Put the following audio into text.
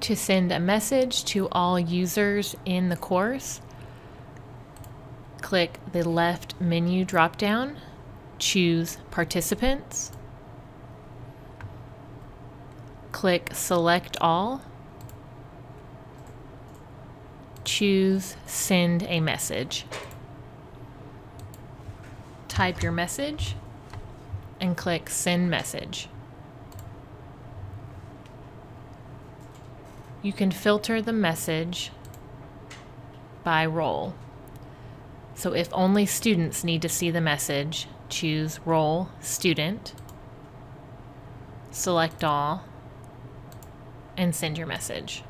To send a message to all users in the course, click the left menu dropdown, choose Participants, click Select All, choose Send a Message. Type your message and click Send Message. You can filter the message by role. So if only students need to see the message, choose Role Student, select all, and send your message.